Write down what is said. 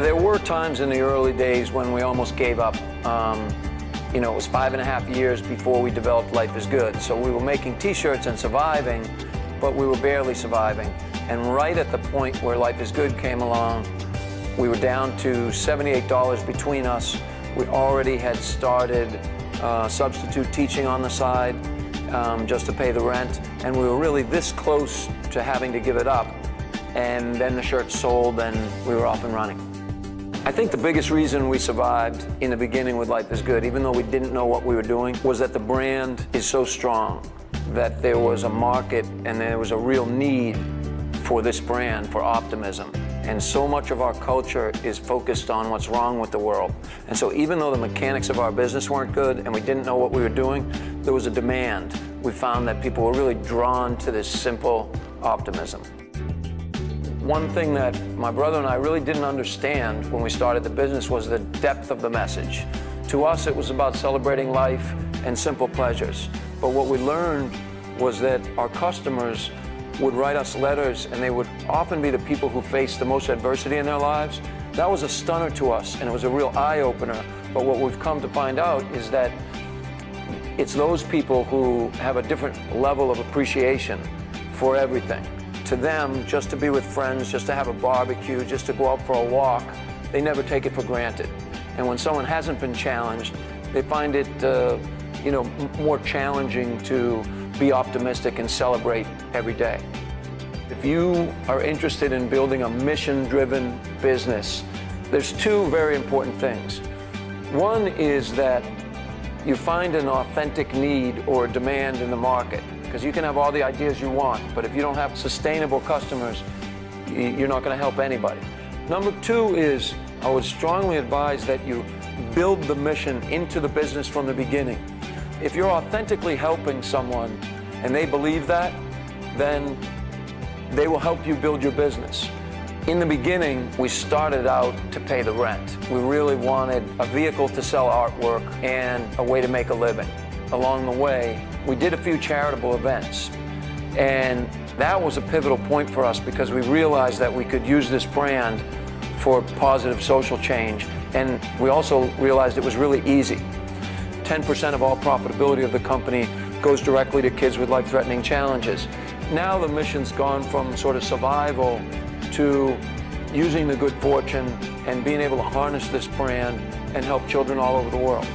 there were times in the early days when we almost gave up. Um, you know, it was five and a half years before we developed Life is Good. So we were making t-shirts and surviving, but we were barely surviving. And right at the point where Life is Good came along, we were down to $78 between us. We already had started uh, substitute teaching on the side um, just to pay the rent. And we were really this close to having to give it up. And then the shirts sold and we were off and running. I think the biggest reason we survived in the beginning with Life is Good, even though we didn't know what we were doing, was that the brand is so strong that there was a market and there was a real need for this brand, for optimism. And so much of our culture is focused on what's wrong with the world. And so even though the mechanics of our business weren't good and we didn't know what we were doing, there was a demand. We found that people were really drawn to this simple optimism. One thing that my brother and I really didn't understand when we started the business was the depth of the message. To us, it was about celebrating life and simple pleasures. But what we learned was that our customers would write us letters and they would often be the people who faced the most adversity in their lives. That was a stunner to us and it was a real eye opener. But what we've come to find out is that it's those people who have a different level of appreciation for everything to them, just to be with friends, just to have a barbecue, just to go out for a walk, they never take it for granted. And when someone hasn't been challenged, they find it, uh, you know, more challenging to be optimistic and celebrate every day. If you are interested in building a mission-driven business, there's two very important things. One is that you find an authentic need or demand in the market because you can have all the ideas you want, but if you don't have sustainable customers, you're not going to help anybody. Number two is I would strongly advise that you build the mission into the business from the beginning. If you're authentically helping someone and they believe that, then they will help you build your business. In the beginning, we started out to pay the rent. We really wanted a vehicle to sell artwork and a way to make a living. Along the way, we did a few charitable events. And that was a pivotal point for us because we realized that we could use this brand for positive social change. And we also realized it was really easy. 10% of all profitability of the company goes directly to kids with life-threatening challenges. Now the mission's gone from sort of survival to using the good fortune and being able to harness this brand and help children all over the world.